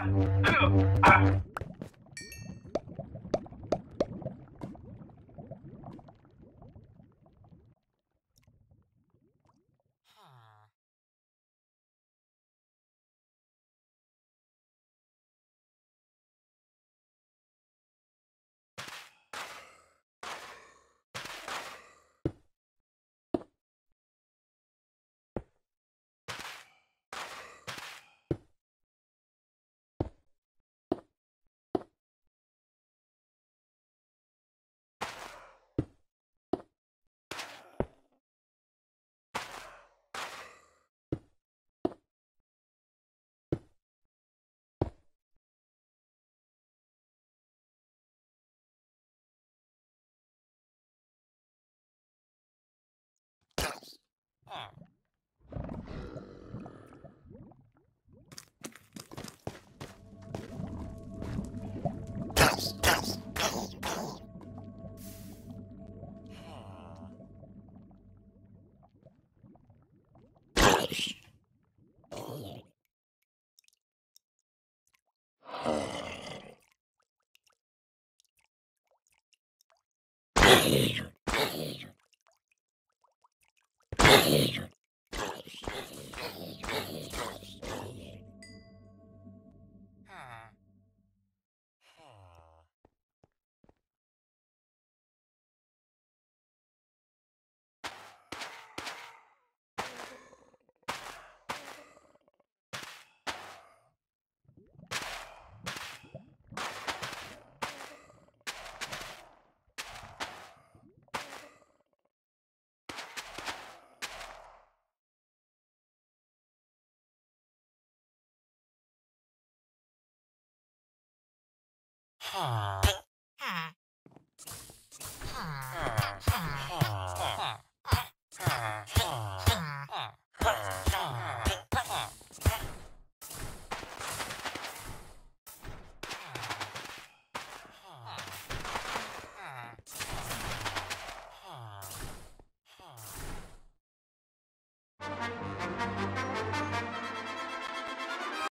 ah, ah. Huh. Huh.